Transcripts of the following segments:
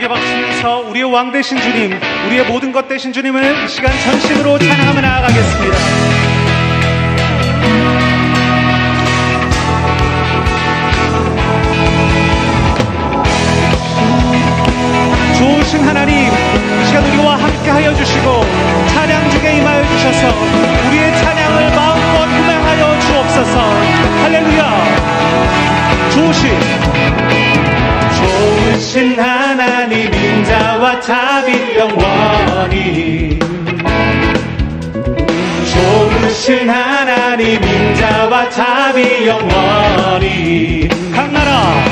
함께 박수면서 우리의 왕 되신 주님, 우리의 모든 것 되신 주님을 이 시간 전심으로 찬양하며 나아가겠습니다. 좋으신 하나님, 이 시간 우리와 함께 하여 주시고 찬양 중에 임하여 주셔서 우리의 찬양을 마음껏 구매하여 주옵소서. 할렐루야. 좋으신 좋으신 하나님 영원히 좋으신 하나님 인자와 자비 영원히. 각 나라.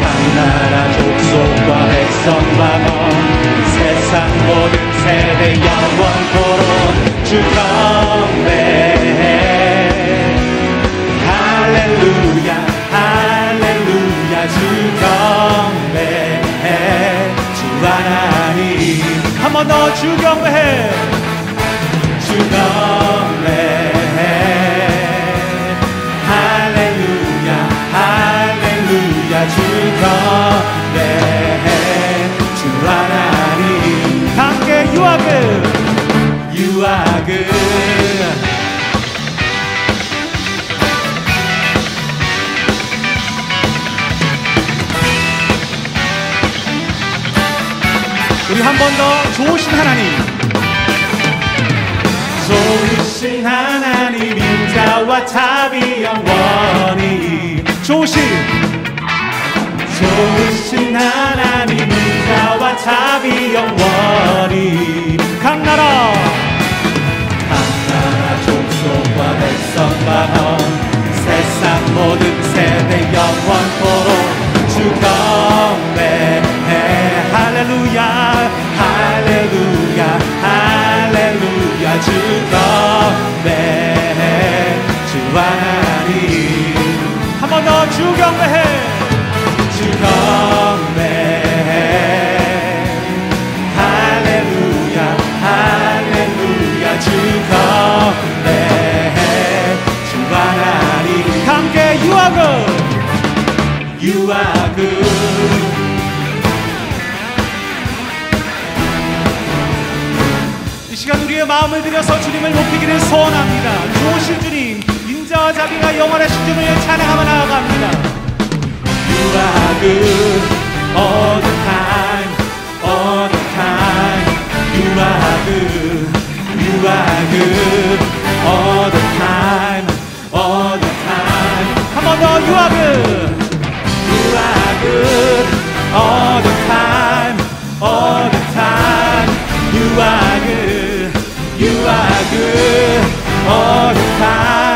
각 나라 족속과 백성과 넌 세상 모든 세대 영원토록 주건 인 주경배해 주경배 할렐루야 할렐루야 주경배 주 하나님 함께 유아그 유아그 이 시간 우리의 마음을 들여서 주님을 높이기를 소원합니다. 좋으신 주님, 인자와 자비가 영원하신 주님을 찬양하며 나아갑니다. You are good all the time, all the time. You are good, you are good all the time, all the time. 한번 더, you are good, you are good all the time, all the time. You are good, you are good all the time,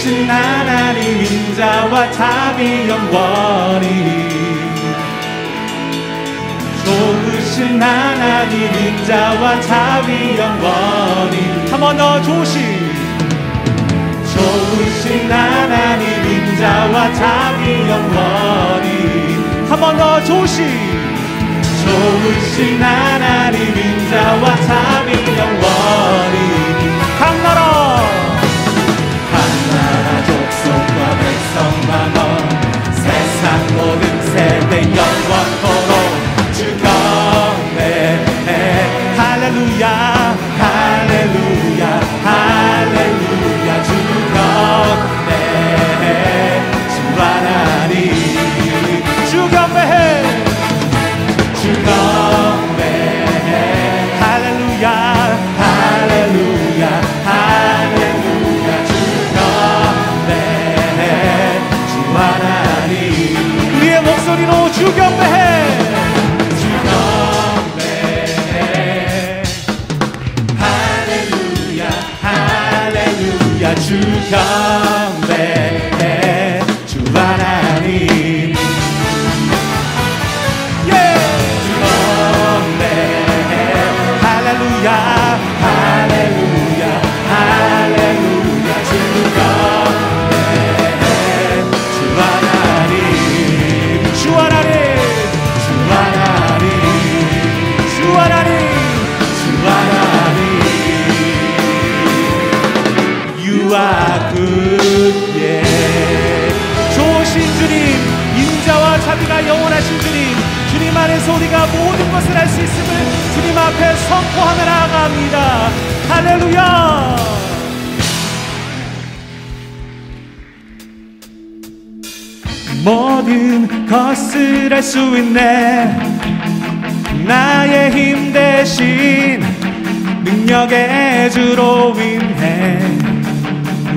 좋으신 하나님 인자와 자비 영원히. 좋으신 하나님 인자와 자비 영원히. 한 번더 좋으신 좋으신 하나님 인자와 자비 영원히. 한 번더 좋으신 좋으신 하나님 인자와 자비 영원히 족속과 백성과 넌 세상 모든 세대 영원토록 주건배 할렐루야 할렐루야 할렐루야 우리가 모든 것을 할 수 있음을 주님 앞에 선포하며 나아갑니다. 할렐루야! 모든 것을 할 수 있네 나의 힘 대신 능력의 주로 인해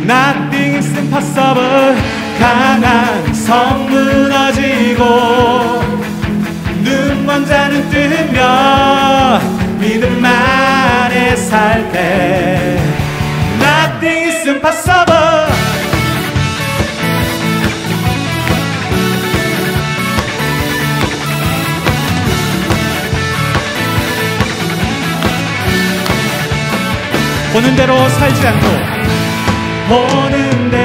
Nothing is impossible 강한 성 무너지고 수만 자는 뜨며 믿음 안에 살 때. Nothing is impossible. 보는 대로 살지 않고 보는 대로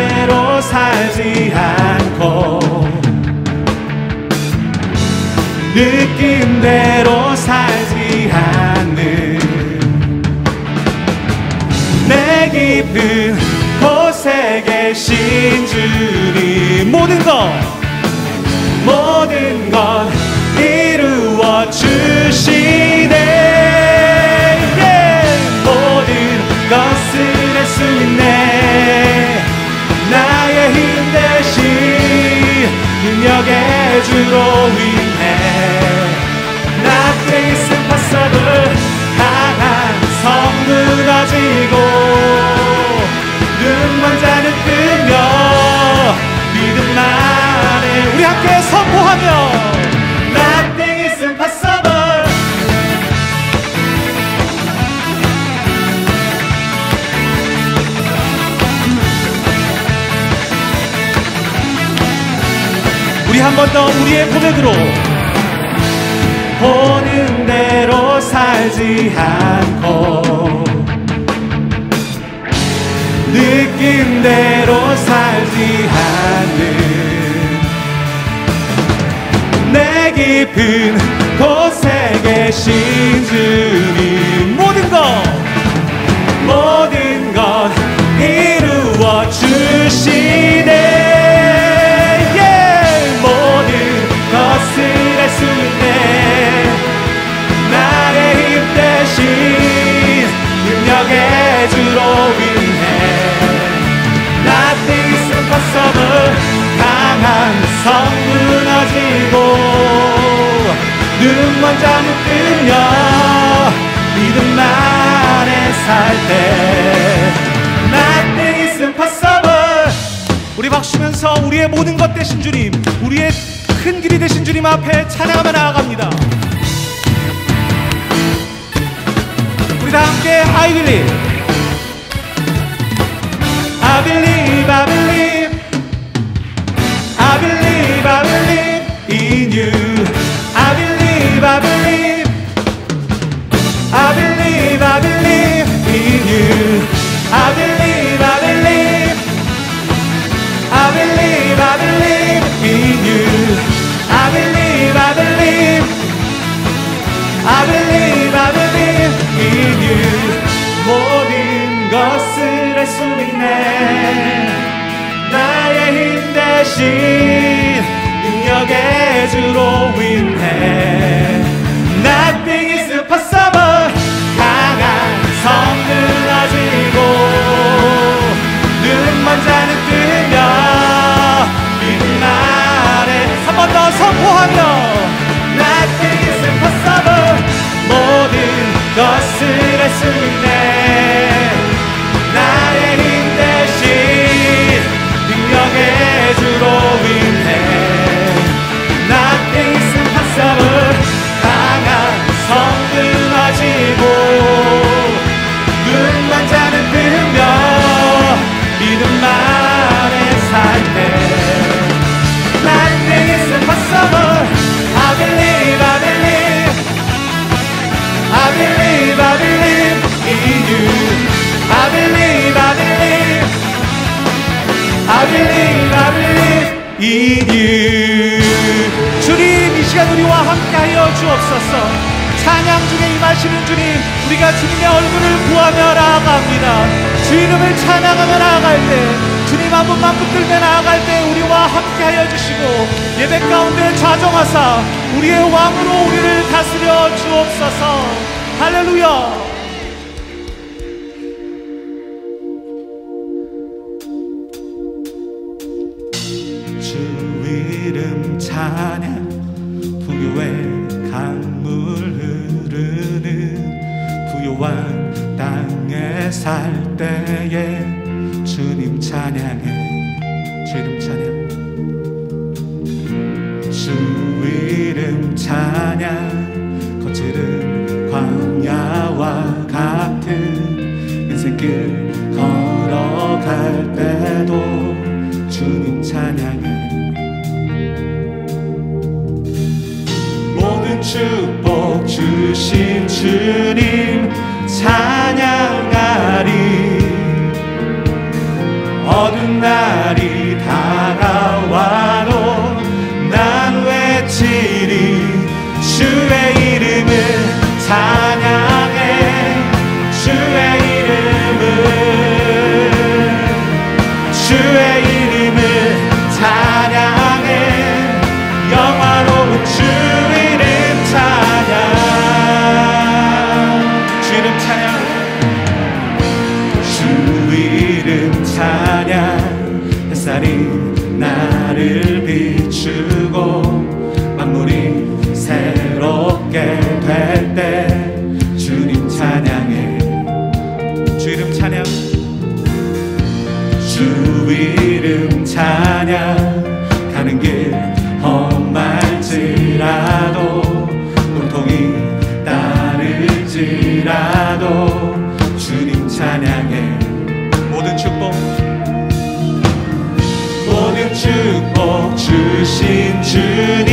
느낌대로 살지 않는 내 깊은 곳에 계신 주님 모든 것 모든 것 이루어 주시네 yeah. 모든 것을 할 수 있네 나의 힘 대신 능력의 주로 위 우리 한 번 더 우리의 고백으로 보는 대로 살지 않고 느낀 대로 살지 않는 내 깊은 곳에 계신 주님. 모든 것. あげ 향하며 나아갈 때 주님 한 번만 붙들며 나아갈 때 우리와 함께하여 주시고 예배 가운데 좌정하사 우리의 왕으로 우리를 다스려 주옵소서. 할렐루야. 주 이름 찬양 부유의 강물 흐르는 부유한 땅에 살 때에 찬양해. 주름 찬양. 주 이름 찬양. 거칠은 광야와 같은 인생길 걸어갈 때도 주님 찬양해. 모든 축복 주신 주님 찬양. 날이 te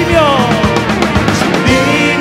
하시며 주님 네.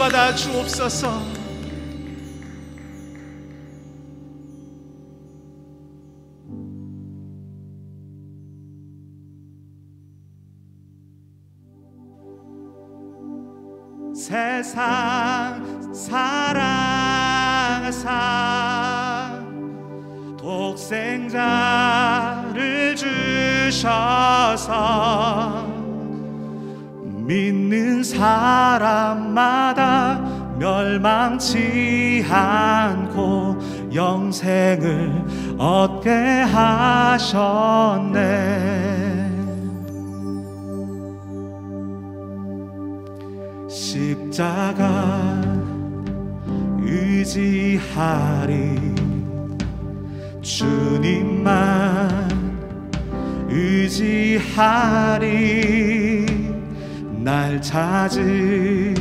받아 주옵소서. 세상 사랑하사 독생자를 주셔서 믿는 사람마다 멸망치 않고 영생을 얻게 하셨네. 십자가 의지하리. 주님만 의지하리 날 찾은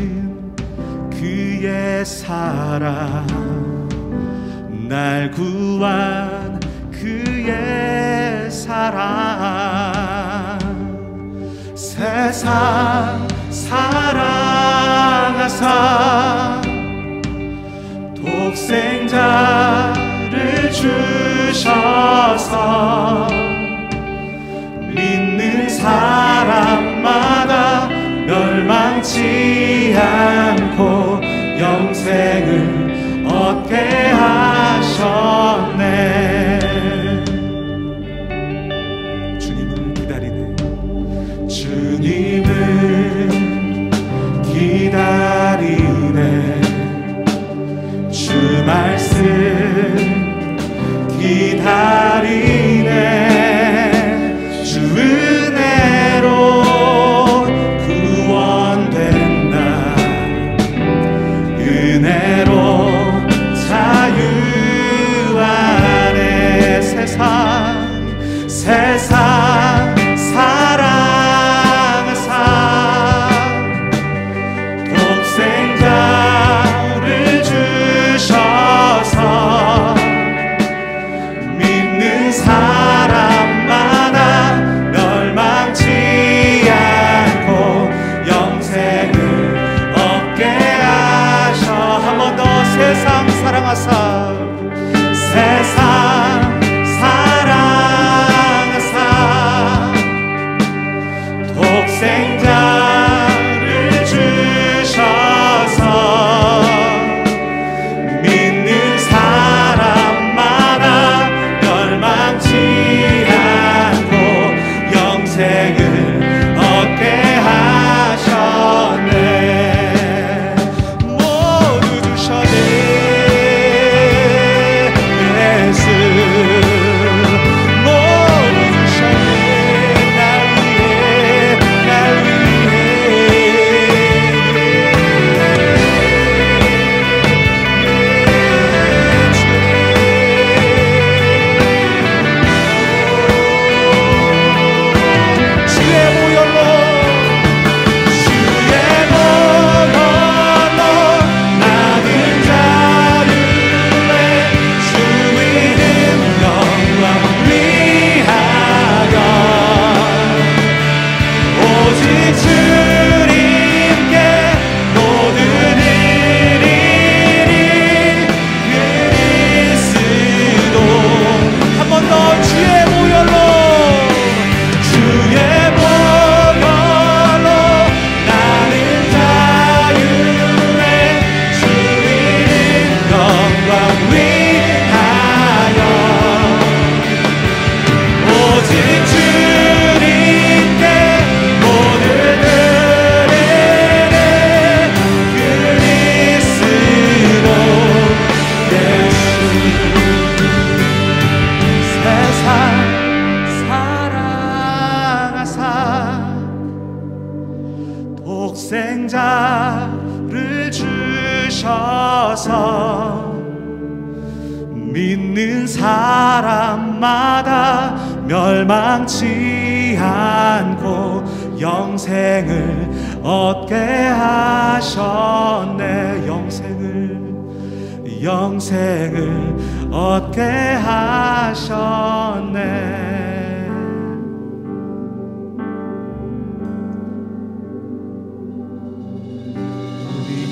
그의 사랑. 날 구한 그의 사랑. 세상 사랑하사 독생자를 주셔서 믿는 멸망치 않고 영생을 nossa 멸망치 않고 영생을 얻게 하셨네. 영생을 영생을 얻게 하셨네.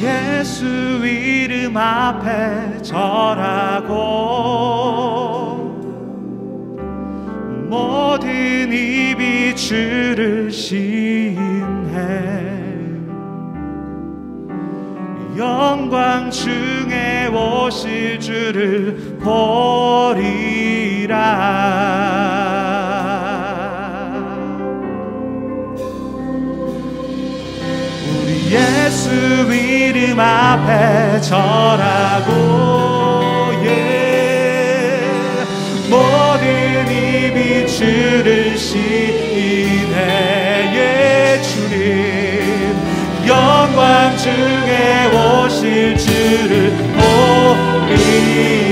예수 이름 앞에 절하고 모든 입이 주를 신해? 영광 중에 오실 주를 보리라. 예수 이름 앞에 절하고 중에 오실 주를 보리